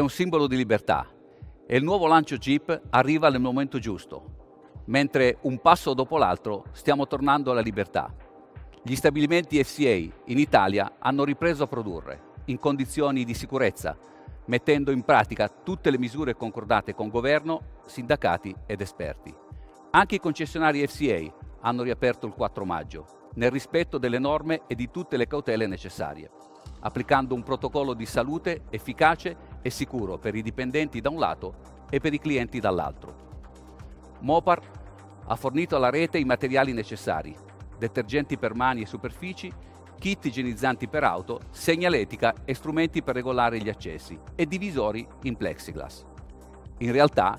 Un simbolo di libertà e il nuovo lancio Jeep arriva nel momento giusto, mentre un passo dopo l'altro stiamo tornando alla libertà. Gli stabilimenti FCA in Italia hanno ripreso a produrre in condizioni di sicurezza, mettendo in pratica tutte le misure concordate con governo, sindacati ed esperti. Anche i concessionari FCA hanno riaperto il 4 maggio, nel rispetto delle norme e di tutte le cautele necessarie, applicando un protocollo di salute efficace e sicuro per i dipendenti da un lato e per i clienti dall'altro. Mopar ha fornito alla rete i materiali necessari, detergenti per mani e superfici, kit igienizzanti per auto, segnaletica e strumenti per regolare gli accessi e divisori in plexiglass. In realtà,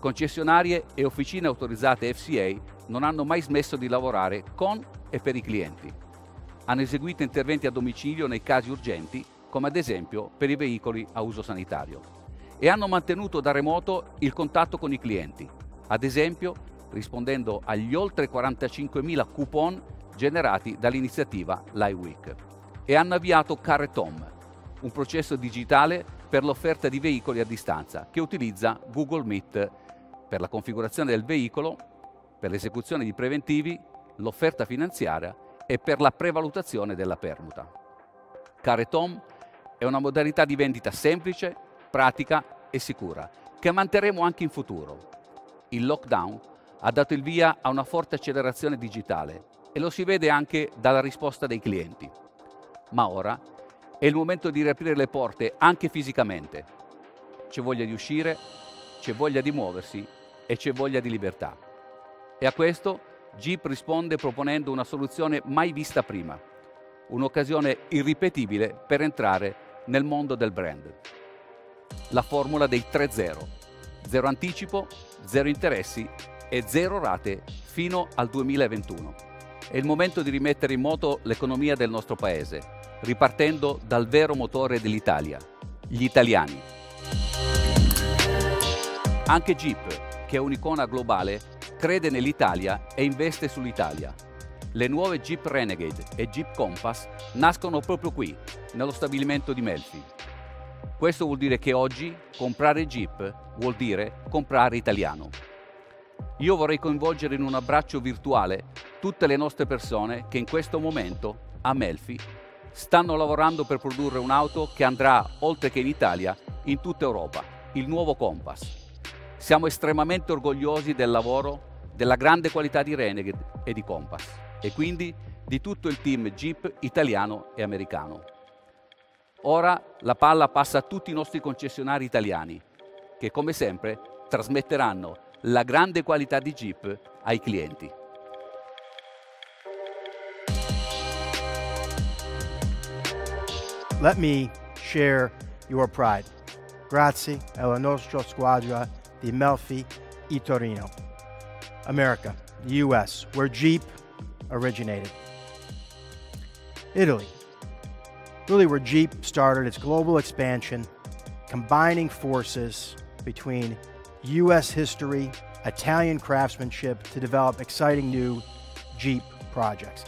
concessionarie e officine autorizzate FCA non hanno mai smesso di lavorare con e per i clienti. Hanno eseguito interventi a domicilio nei casi urgenti, come ad esempio per i veicoli a uso sanitario, e hanno mantenuto da remoto il contatto con i clienti, ad esempio rispondendo agli oltre 45.000 coupon generati dall'iniziativa LiveWeek e hanno avviato Car Tom, un processo digitale per l'offerta di veicoli a distanza che utilizza Google Meet. Per la configurazione del veicolo, per l'esecuzione di preventivi, l'offerta finanziaria e per la prevalutazione della permuta. Car Tom è una modalità di vendita semplice, pratica e sicura che manterremo anche in futuro. Il lockdown ha dato il via a una forte accelerazione digitale e lo si vede anche dalla risposta dei clienti. Ma ora è il momento di riaprire le porte anche fisicamente. C'è voglia di uscire, c'è voglia di muoversi e c'è voglia di libertà. E a questo Jeep risponde proponendo una soluzione mai vista prima, un'occasione irripetibile per entrare nel mondo del brand. La formula dei 3-0. Zero anticipo, zero interessi e zero rate fino al 2021. È il momento di rimettere in moto l'economia del nostro paese, ripartendo dal vero motore dell'Italia, gli italiani. Anche Jeep, che è un'icona globale, crede nell'Italia e investe sull'Italia. Le nuove Jeep Renegade e Jeep Compass nascono proprio qui, nello stabilimento di Melfi. Questo vuol dire che oggi comprare Jeep vuol dire comprare italiano. Io vorrei coinvolgere in un abbraccio virtuale tutte le nostre persone che in questo momento, a Melfi, stanno lavorando per produrre un'auto che andrà, oltre che in Italia, in tutta Europa, il nuovo Compass. Siamo estremamente orgogliosi del lavoro, della grande qualità di Renegade e di Compass e quindi di tutto il team Jeep italiano e americano. Ora la palla passa a tutti i nostri concessionari italiani che come sempre trasmetteranno la grande qualità di Jeep ai clienti. Let me share your pride. Grazie alla nostra squadra di Melfi e Torino. America, the US, where Jeep originated. Italy, really where Jeep started its global expansion, combining forces between U.S. history, Italian craftsmanship to develop exciting new Jeep projects.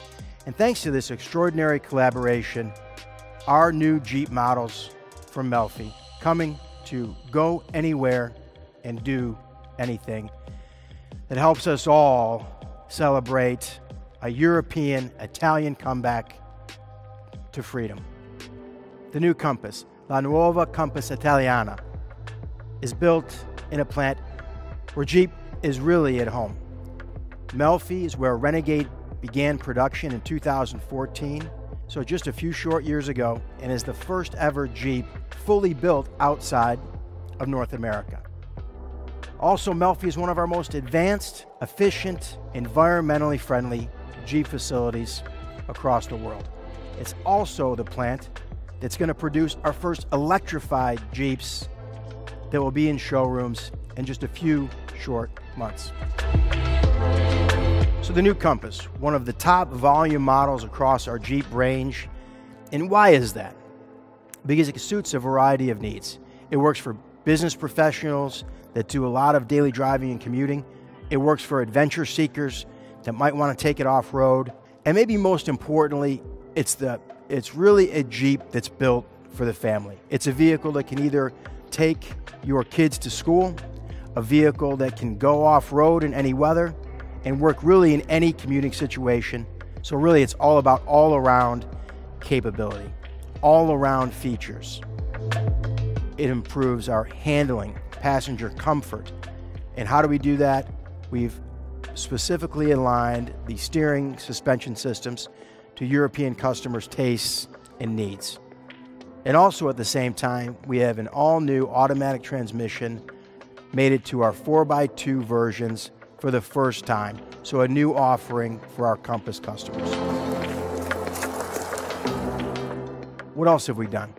And thanks to this extraordinary collaboration, our new Jeep models from Melfi coming to go anywhere and do anything that helps us all celebrate a European Italian comeback to freedom. The new Compass, La Nuova Compass Italiana, is built in a plant where Jeep is really at home. Melfi is where Renegade began production in 2014, so just a few short years ago, and is the first ever Jeep fully built outside of North America. Also, Melfi is one of our most advanced, efficient, environmentally friendly Jeep facilities across the world. It's also the plant that's going to produce our first electrified Jeeps that will be in showrooms in just a few short months. So, the new Compass, one of the top volume models across our Jeep range. And why is that? Because it suits a variety of needs. It works for business professionals that do a lot of daily driving and commuting. It works for adventure seekers that might want to take it off road. And maybe most importantly, it's the it's really a Jeep that's built for the family. It's a vehicle that can either take your kids to school, a vehicle that can go off road in any weather, and work really in any commuting situation. So, really, it's all about all around capability, all around features. It improves our handling, passenger comfort. And how do we do that? We've specifically aligned the steering suspension systems to European customers' tastes and needs. And also at the same time, we have an all new automatic transmission made it to our 4x2 versions for the first time. So, a new offering for our Compass customers. What else have we done?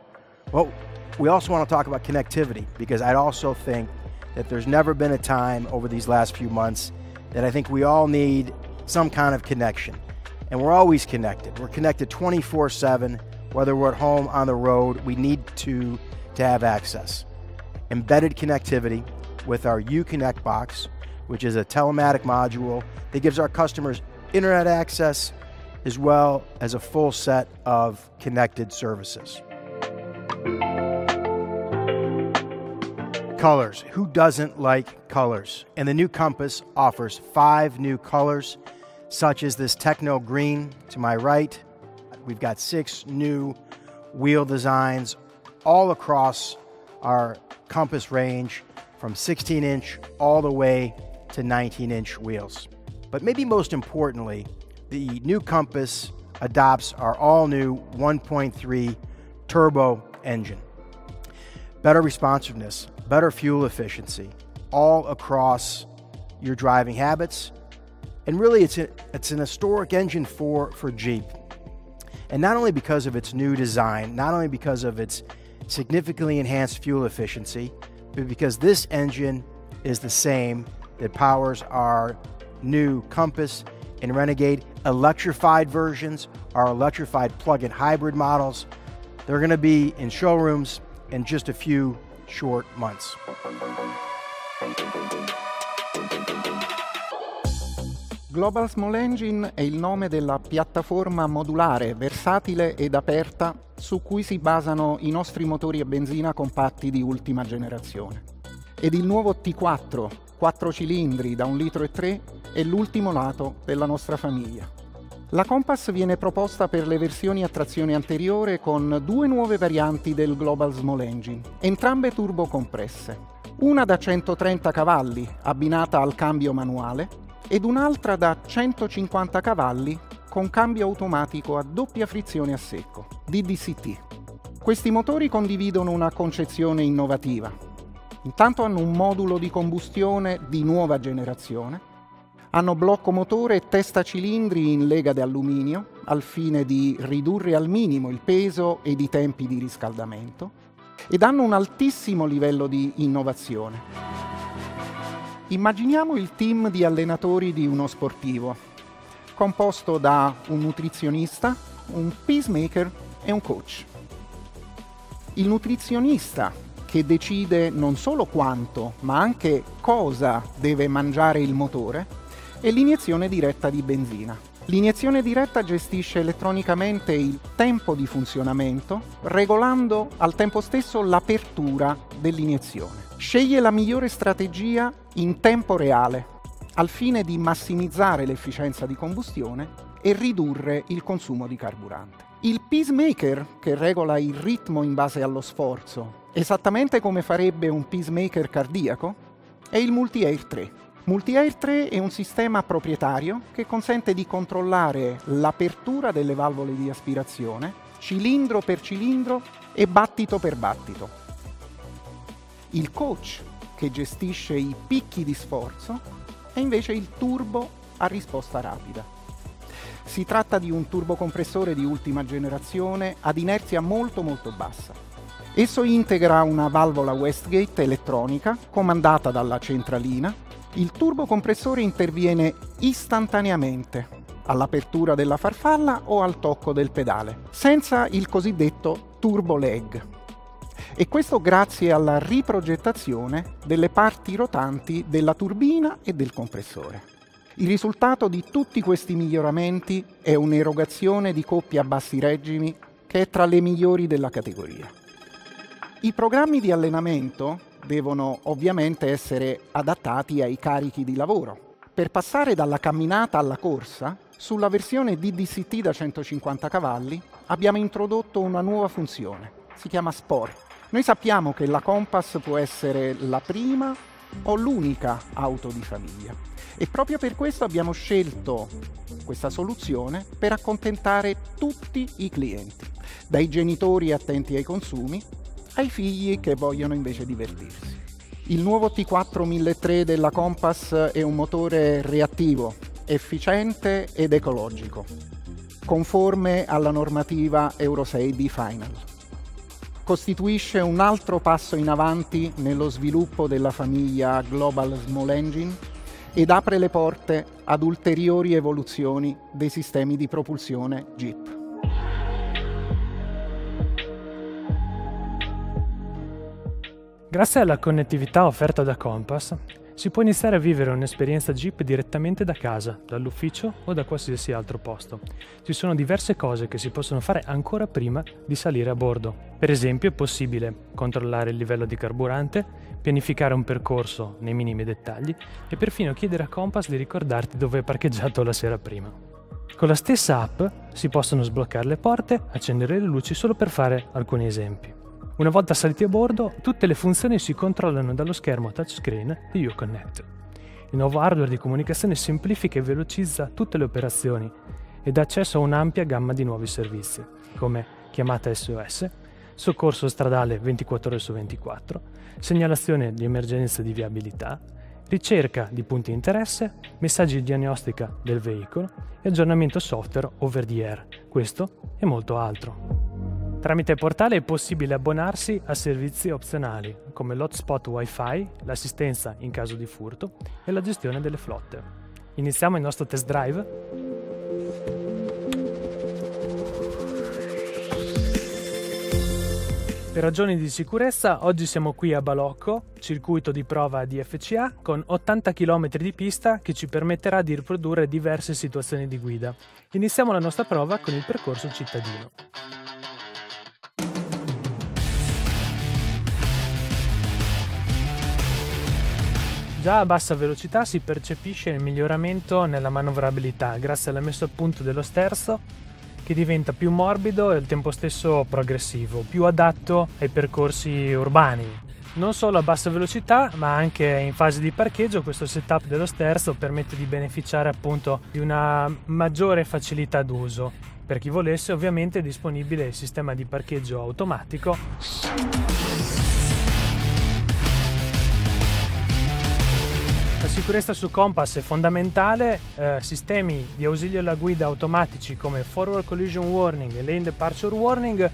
Well, we also want to talk about connectivity because I also think that there's never been a time over these last few months that I think we all need some kind of connection. And we're always connected. We're connected 24 7, whether we're at home, on the road, we need to, to have access. Embedded connectivity with our Uconnect box, which is a telematic module that gives our customers internet access as well as a full set of connected services. Colors. Who doesn't like colors? And the new Compass offers five new colors, such as this Techno Green to my right. We've got six new wheel designs all across our Compass range from 16 inch all the way to 19 inch wheels. But maybe most importantly, the new Compass adopts our all new 1.3 turbo engine. Better responsiveness, better fuel efficiency, all across your driving habits. And really, it's, a, it's an historic engine for, for Jeep. And not only because of its new design, not only because of its significantly enhanced fuel efficiency, but because this engine is the same that powers our new Compass and Renegade electrified versions, our electrified plug in hybrid models. They're going to be in showrooms in just a few short months. Global Small Engine è il nome della piattaforma modulare, versatile ed aperta su cui si basano i nostri motori a benzina compatti di ultima generazione. Ed il nuovo T4, 4 cilindri da 1 litro 3, è l'ultimo lato della nostra famiglia. La Compass viene proposta per le versioni a trazione anteriore con due nuove varianti del Global Small Engine, entrambe turbocompresse. Una da 130 cavalli, abbinata al cambio manuale, ed un'altra da 150 cavalli con cambio automatico a doppia frizione a secco, DDCT. Questi motori condividono una concezione innovativa. Intanto hanno un modulo di combustione di nuova generazione, hanno blocco motore e testa cilindri in lega d'alluminio al fine di ridurre al minimo il peso ed i tempi di riscaldamento ed hanno un altissimo livello di innovazione. Immaginiamo il team di allenatori di uno sportivo, composto da un nutrizionista, un peacemaker e un coach. Il nutrizionista che decide non solo quanto, ma anche cosa deve mangiare il motore, e l'iniezione diretta di benzina. L'iniezione diretta gestisce elettronicamente il tempo di funzionamento, regolando al tempo stesso l'apertura dell'iniezione. Sceglie la migliore strategia in tempo reale, al fine di massimizzare l'efficienza di combustione e ridurre il consumo di carburante. Il pacemaker, che regola il ritmo in base allo sforzo, esattamente come farebbe un pacemaker cardiaco, è il Multi-Air 3 MultiAir 3 è un sistema proprietario che consente di controllare l'apertura delle valvole di aspirazione, cilindro per cilindro e battito per battito. Il coach, che gestisce i picchi di sforzo, è invece il turbo a risposta rapida. Si tratta di un turbocompressore di ultima generazione ad inerzia molto molto bassa. Esso integra una valvola Westgate elettronica comandata dalla centralina il turbocompressore interviene istantaneamente all'apertura della farfalla o al tocco del pedale, senza il cosiddetto turbo lag. E questo grazie alla riprogettazione delle parti rotanti della turbina e del compressore. Il risultato di tutti questi miglioramenti è un'erogazione di coppia a bassi regimi che è tra le migliori della categoria. I programmi di allenamento devono ovviamente essere adattati ai carichi di lavoro. Per passare dalla camminata alla corsa, sulla versione DDCT da 150 cavalli abbiamo introdotto una nuova funzione, si chiama Sport. Noi sappiamo che la Compass può essere la prima o l'unica auto di famiglia e proprio per questo abbiamo scelto questa soluzione per accontentare tutti i clienti, dai genitori attenti ai consumi ai figli che vogliono invece divertirsi. Il nuovo T4 1003 della Compass è un motore reattivo, efficiente ed ecologico, conforme alla normativa Euro 6 di Final. Costituisce un altro passo in avanti nello sviluppo della famiglia Global Small Engine ed apre le porte ad ulteriori evoluzioni dei sistemi di propulsione Jeep. Grazie alla connettività offerta da Compass, si può iniziare a vivere un'esperienza Jeep direttamente da casa, dall'ufficio o da qualsiasi altro posto. Ci sono diverse cose che si possono fare ancora prima di salire a bordo. Per esempio è possibile controllare il livello di carburante, pianificare un percorso nei minimi dettagli e perfino chiedere a Compass di ricordarti dove hai parcheggiato la sera prima. Con la stessa app si possono sbloccare le porte, accendere le luci solo per fare alcuni esempi. Una volta saliti a bordo, tutte le funzioni si controllano dallo schermo touchscreen di Uconnect. Il nuovo hardware di comunicazione semplifica e velocizza tutte le operazioni e dà accesso a un'ampia gamma di nuovi servizi, come chiamata SOS, soccorso stradale 24 ore su 24, segnalazione di emergenza di viabilità, ricerca di punti di interesse, messaggi di diagnostica del veicolo e aggiornamento software over the air. Questo e molto altro. Tramite portale è possibile abbonarsi a servizi opzionali come l'hotspot wifi, l'assistenza in caso di furto e la gestione delle flotte. Iniziamo il nostro test drive? Per ragioni di sicurezza, oggi siamo qui a Balocco, circuito di prova di FCA, con 80 km di pista che ci permetterà di riprodurre diverse situazioni di guida. Iniziamo la nostra prova con il percorso cittadino. Già a bassa velocità si percepisce il miglioramento nella manovrabilità grazie alla messa a punto dello sterzo che diventa più morbido e al tempo stesso progressivo, più adatto ai percorsi urbani. Non solo a bassa velocità, ma anche in fase di parcheggio questo setup dello sterzo permette di beneficiare appunto di una maggiore facilità d'uso. Per chi volesse, ovviamente è disponibile il sistema di parcheggio automatico sicurezza su Compass è fondamentale, eh, sistemi di ausilio alla guida automatici come Forward Collision Warning e Lane Departure Warning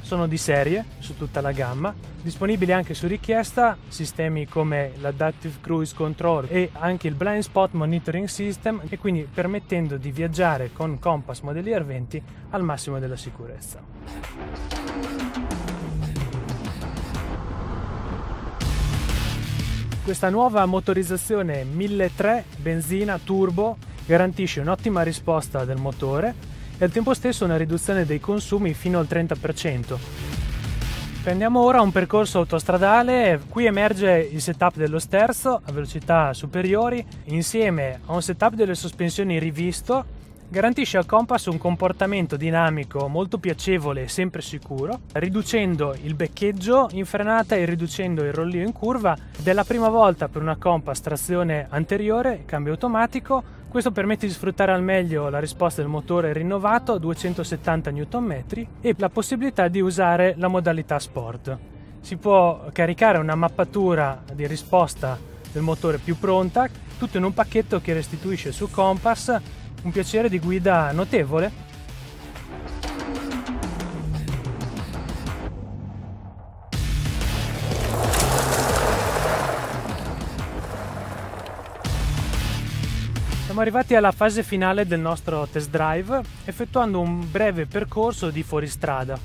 sono di serie su tutta la gamma, disponibili anche su richiesta sistemi come l'Adaptive Cruise Control e anche il Blind Spot Monitoring System e quindi permettendo di viaggiare con Compass Modelier 20 al massimo della sicurezza. Questa nuova motorizzazione 1300 benzina turbo garantisce un'ottima risposta del motore e al tempo stesso una riduzione dei consumi fino al 30%. Prendiamo ora un percorso autostradale, qui emerge il setup dello sterzo a velocità superiori insieme a un setup delle sospensioni rivisto Garantisce al Compass un comportamento dinamico molto piacevole e sempre sicuro, riducendo il beccheggio in frenata e riducendo il rollio in curva è la prima volta per una Compass trazione anteriore, cambio automatico. Questo permette di sfruttare al meglio la risposta del motore rinnovato a 270 Nm e la possibilità di usare la modalità sport. Si può caricare una mappatura di risposta del motore più pronta, tutto in un pacchetto che restituisce su Compass un piacere di guida notevole. Siamo arrivati alla fase finale del nostro test drive effettuando un breve percorso di fuoristrada.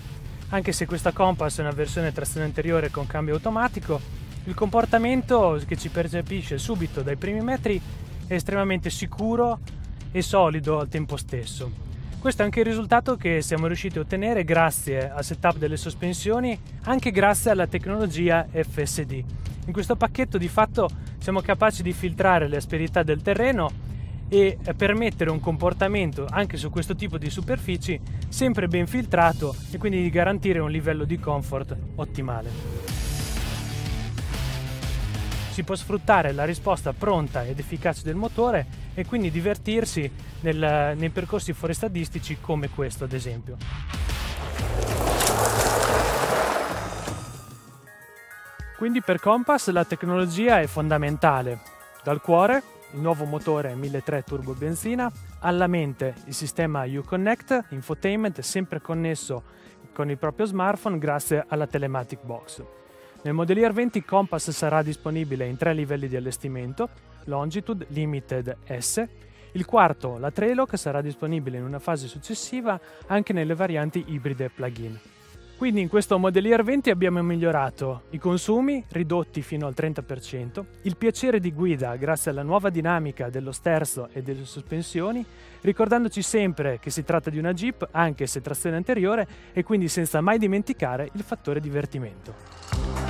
Anche se questa Compass è una versione trazione anteriore con cambio automatico, il comportamento che ci percepisce subito dai primi metri è estremamente sicuro e solido al tempo stesso. Questo è anche il risultato che siamo riusciti a ottenere grazie al setup delle sospensioni, anche grazie alla tecnologia FSD. In questo pacchetto di fatto siamo capaci di filtrare le asperità del terreno e permettere un comportamento anche su questo tipo di superfici sempre ben filtrato e quindi di garantire un livello di comfort ottimale. Si può sfruttare la risposta pronta ed efficace del motore e quindi divertirsi nel, nei percorsi forestalistici come questo ad esempio. Quindi per Compass la tecnologia è fondamentale. Dal cuore il nuovo motore 1300 turbo benzina, alla mente il sistema Uconnect, infotainment sempre connesso con il proprio smartphone grazie alla Telematic Box. Nel Modelier 20 Compass sarà disponibile in tre livelli di allestimento, Longitude, Limited, S. Il quarto, la Trailock, sarà disponibile in una fase successiva anche nelle varianti ibride plug-in. Quindi in questo Modelier 20 abbiamo migliorato i consumi, ridotti fino al 30%, il piacere di guida grazie alla nuova dinamica dello sterzo e delle sospensioni, ricordandoci sempre che si tratta di una Jeep anche se trazione anteriore e quindi senza mai dimenticare il fattore divertimento.